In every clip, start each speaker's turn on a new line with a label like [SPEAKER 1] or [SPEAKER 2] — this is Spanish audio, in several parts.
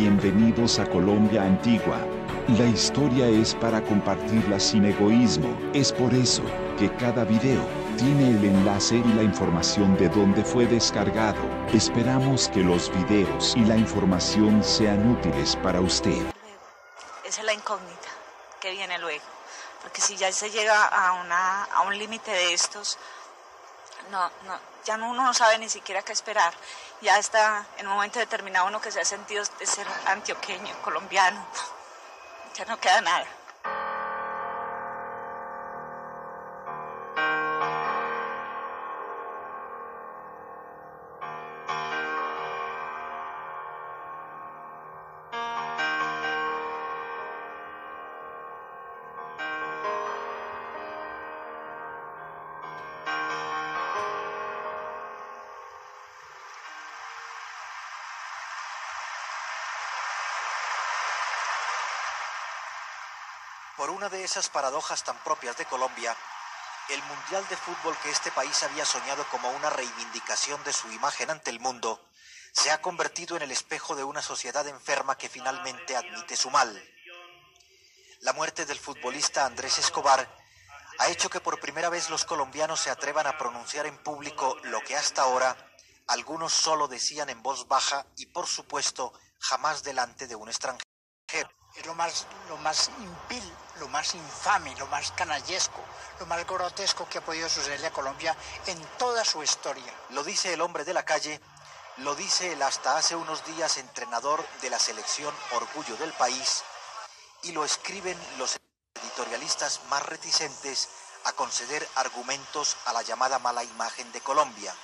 [SPEAKER 1] Bienvenidos a Colombia Antigua. La historia es para compartirla sin egoísmo. Es por eso que cada video tiene el enlace y la información de dónde fue descargado. Esperamos que los videos y la información sean útiles para usted.
[SPEAKER 2] Esa es la incógnita que viene luego. Porque si ya se llega a, a un límite de estos, no, no, ya uno no sabe ni siquiera qué esperar. Ya está en un momento determinado uno que se ha sentido de ser antioqueño, colombiano. Ya no queda nada.
[SPEAKER 3] Por una de esas paradojas tan propias de Colombia, el Mundial de Fútbol que este país había soñado como una reivindicación de su imagen ante el mundo, se ha convertido en el espejo de una sociedad enferma que finalmente admite su mal. La muerte del futbolista Andrés Escobar ha hecho que por primera vez los colombianos se atrevan a pronunciar en público lo que hasta ahora algunos solo decían en voz baja y por supuesto jamás delante de un extranjero.
[SPEAKER 4] Es lo más, lo más impil lo más infame, lo más canallesco, lo más grotesco que ha podido sucederle a Colombia en toda su historia.
[SPEAKER 3] Lo dice el hombre de la calle, lo dice el hasta hace unos días entrenador de la selección Orgullo del País y lo escriben los editorialistas más reticentes a conceder argumentos a la llamada mala imagen de Colombia.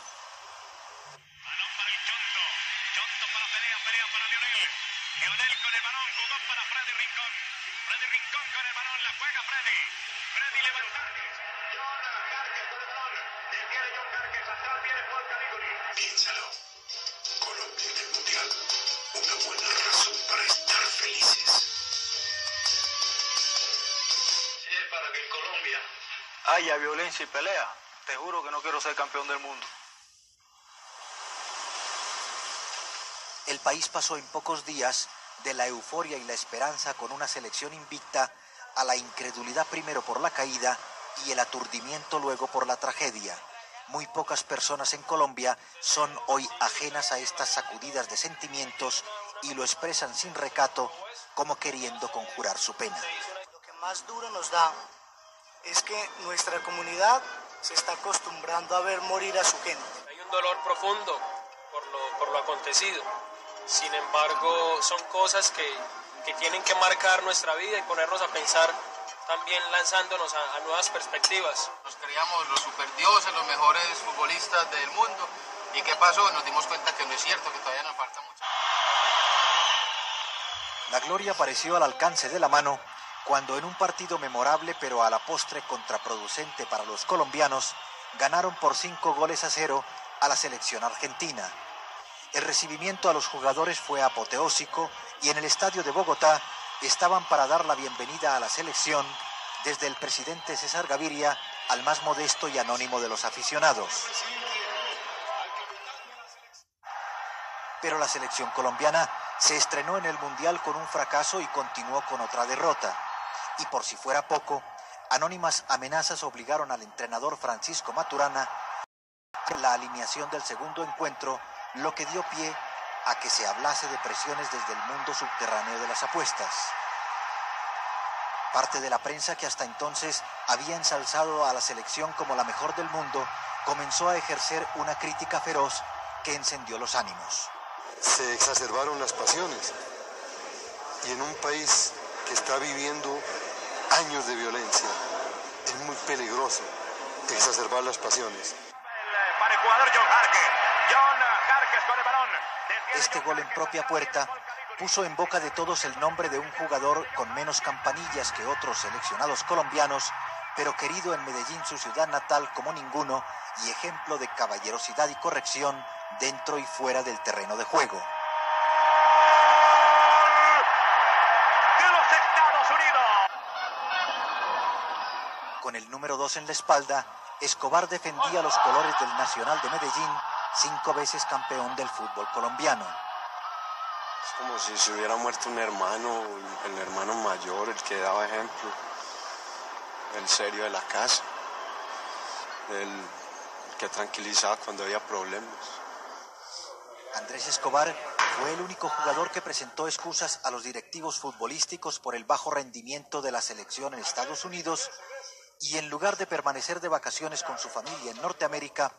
[SPEAKER 5] Haya violencia y pelea, te juro que no quiero ser campeón del mundo.
[SPEAKER 3] El país pasó en pocos días de la euforia y la esperanza con una selección invicta a la incredulidad primero por la caída y el aturdimiento luego por la tragedia. Muy pocas personas en Colombia son hoy ajenas a estas sacudidas de sentimientos y lo expresan sin recato como queriendo conjurar su pena.
[SPEAKER 6] Lo que más duro nos da es que nuestra comunidad se está acostumbrando a ver morir a su gente.
[SPEAKER 7] Hay un dolor profundo por lo, por lo acontecido. Sin embargo, son cosas que, que tienen que marcar nuestra vida y ponernos a pensar también lanzándonos a, nuevas perspectivas.
[SPEAKER 8] Nos creíamos los superdioses, los mejores futbolistas del mundo. ¿Y qué pasó? Nos dimos cuenta que no es cierto, que todavía nos falta mucho.
[SPEAKER 3] La gloria apareció al alcance de la mano cuando en un partido memorable pero a la postre contraproducente para los colombianos, ganaron por cinco goles a cero a la selección argentina. El recibimiento a los jugadores fue apoteósico y en el estadio de Bogotá estaban para dar la bienvenida a la selección desde el presidente César Gaviria al más modesto y anónimo de los aficionados. Pero la selección colombiana se estrenó en el Mundial con un fracaso y continuó con otra derrota. Y por si fuera poco, anónimas amenazas obligaron al entrenador Francisco Maturana a la alineación del segundo encuentro, lo que dio pie a que se hablase de presiones desde el mundo subterráneo de las apuestas. Parte de la prensa que hasta entonces había ensalzado a la selección como la mejor del mundo comenzó a ejercer una crítica feroz que encendió los ánimos.
[SPEAKER 9] Se exacerbaron las pasiones y en un país que está viviendo años de violencia es muy peligroso exacerbar las pasiones.
[SPEAKER 10] Para el jugador John Harker. John Harker con el balón.
[SPEAKER 3] Este gol en propia puerta puso en boca de todos el nombre de un jugador con menos campanillas que otros seleccionados colombianos, pero querido en Medellín, su ciudad natal, como ninguno, y ejemplo de caballerosidad y corrección dentro y fuera del terreno de juego.
[SPEAKER 10] De los Estados Unidos.
[SPEAKER 3] Con el número 2 en la espalda, Escobar defendía los colores del Nacional de Medellín, cinco veces campeón del fútbol colombiano.
[SPEAKER 11] como si se hubiera muerto un hermano, el hermano mayor, el que daba ejemplo, el serio de la casa, el que tranquilizaba cuando había problemas.
[SPEAKER 3] Andrés Escobar fue el único jugador que presentó excusas a los directivos futbolísticos por el bajo rendimiento de la selección en Estados Unidos y en lugar de permanecer de vacaciones con su familia en Norteamérica,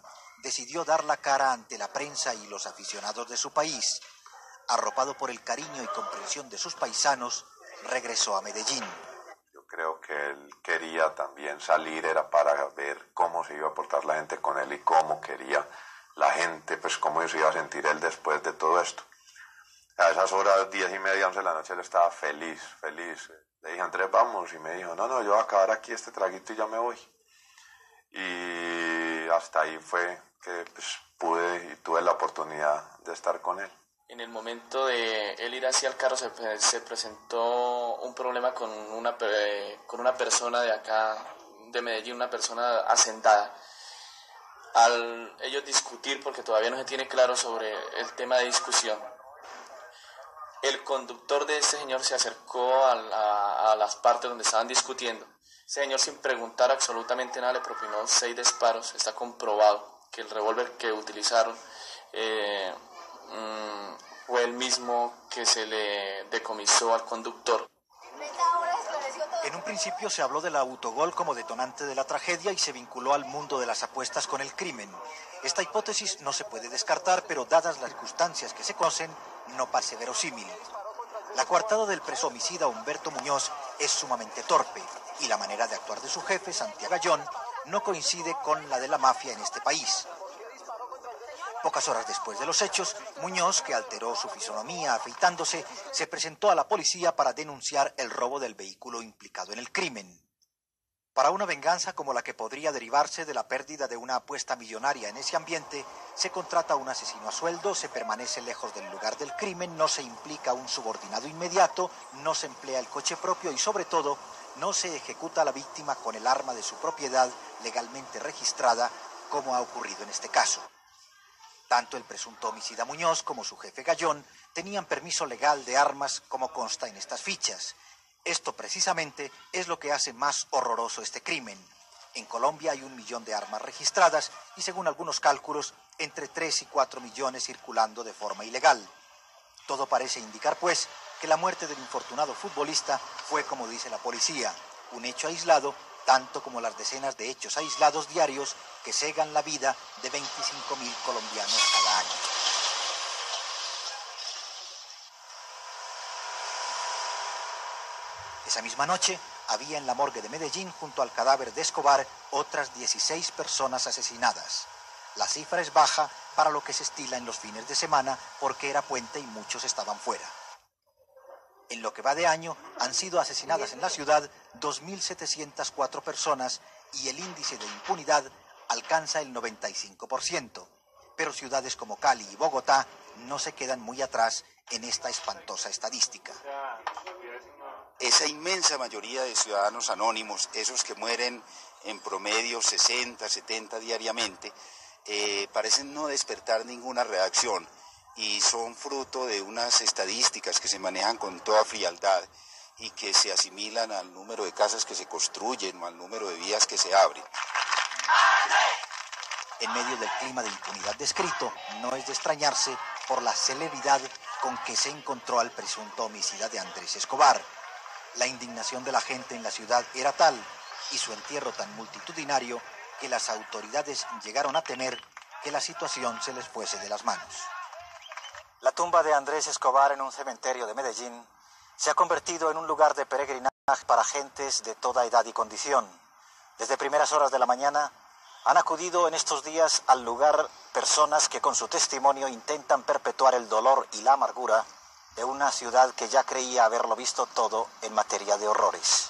[SPEAKER 3] decidió dar la cara ante la prensa y los aficionados de su país. Arropado por el cariño y comprensión de sus paisanos, regresó a Medellín.
[SPEAKER 12] Yo creo que él quería también salir, era para ver cómo se iba a portar la gente con él y cómo quería la gente, pues cómo se iba a sentir él después de todo esto. A esas horas, diez y media, once de la noche, él estaba feliz, feliz. Le dije, Andrés, vamos. Y me dijo, no, no, yo voy a acabar aquí este traguito y ya me voy. Y hasta ahí fue que pues, pude y tuve la oportunidad de estar con él.
[SPEAKER 13] En el momento de él ir hacia el carro se, se presentó un problema con una, con una persona de acá, de Medellín, una persona asentada. Al ellos discutir, porque todavía no se tiene claro sobre el tema de discusión, el conductor de este señor se acercó a, las partes donde estaban discutiendo. Ese señor sin preguntar absolutamente nada le propinó seis disparos. Está comprobado que el revólver que utilizaron eh, mm, fue el mismo que se le decomisó al conductor.
[SPEAKER 3] En un principio se habló del autogol como detonante de la tragedia y se vinculó al mundo de las apuestas con el crimen. Esta hipótesis no se puede descartar, pero dadas las circunstancias que se conocen, no parece verosímil. La coartada del preso homicida Humberto Muñoz es sumamente torpe y la manera de actuar de su jefe, Santiago Gallón, no coincide con la de la mafia en este país. Pocas horas después de los hechos, Muñoz, que alteró su fisonomía afeitándose, se presentó a la policía para denunciar el robo del vehículo implicado en el crimen. Para una venganza como la que podría derivarse de la pérdida de una apuesta millonaria en ese ambiente, se contrata un asesino a sueldo, se permanece lejos del lugar del crimen, no se implica un subordinado inmediato, no se emplea el coche propio y sobre todo no se ejecuta a la víctima con el arma de su propiedad legalmente registrada, como ha ocurrido en este caso. Tanto el presunto homicida Muñoz como su jefe Gallón tenían permiso legal de armas como consta en estas fichas esto precisamente es lo que hace más horroroso este crimen. En Colombia hay un millón de armas registradas y según algunos cálculos, entre 3 y 4 millones circulando de forma ilegal. Todo parece indicar, pues, que la muerte del infortunado futbolista fue, como dice la policía, un hecho aislado, tanto como las decenas de hechos aislados diarios que cegan la vida de 25 mil colombianos cada año. Esa misma noche había en la morgue de Medellín, junto al cadáver de Escobar, otras 16 personas asesinadas. La cifra es baja para lo que se estila en los fines de semana porque era puente y muchos estaban fuera. En lo que va de año han sido asesinadas en la ciudad 2.704 personas y el índice de impunidad alcanza el 95%. Pero ciudades como Cali y Bogotá no se quedan muy atrás en esta espantosa estadística
[SPEAKER 14] esa inmensa mayoría de ciudadanos anónimos, esos que mueren en promedio 60, 70 diariamente, eh, parecen no despertar ninguna reacción y son fruto de unas estadísticas que se manejan con toda frialdad y que se asimilan al número de casas que se construyen o al número de vías que se abren.
[SPEAKER 3] En medio del clima de impunidad descrito, no es de extrañarse por la celeridad con que se encontró al presunto homicida de Andrés Escobar la indignación de la gente en la ciudad era tal y su entierro tan multitudinario que las autoridades llegaron a temer que la situación se les fuese de las manos. La tumba de Andrés Escobar en un cementerio de Medellín se ha convertido en un lugar de peregrinaje para gentes de toda edad y condición. Desde primeras horas de la mañana han acudido en estos días al lugar personas que con su testimonio intentan perpetuar el dolor y la amargura de una ciudad que ya creía haberlo visto todo en materia de horrores.